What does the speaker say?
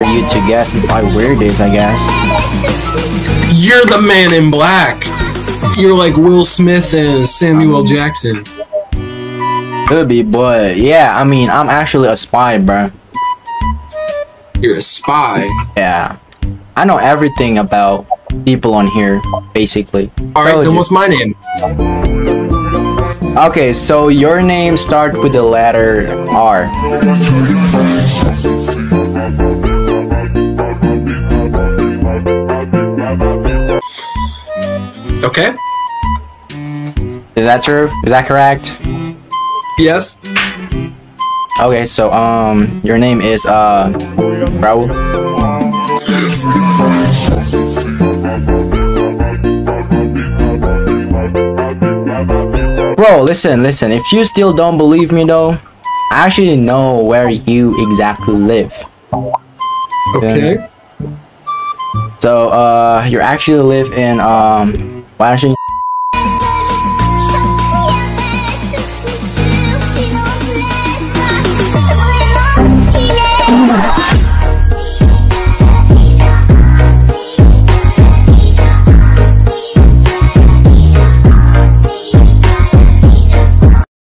for you to guess if I wear this, I guess. You're the man in black. You're like Will Smith and Samuel um, Jackson. Could be, but yeah, I mean, I'm actually a spy, bro. You're a spy. Yeah. I know everything about people on here, basically. Alright, then what's my name? Okay, so your name starts with the letter R. Okay. Is that true? Is that correct? Yes. Okay, so um, your name is uh, Raul. Bro, listen, listen. If you still don't believe me though, I actually know where you exactly live. Okay. So uh, you actually live in um, why don't you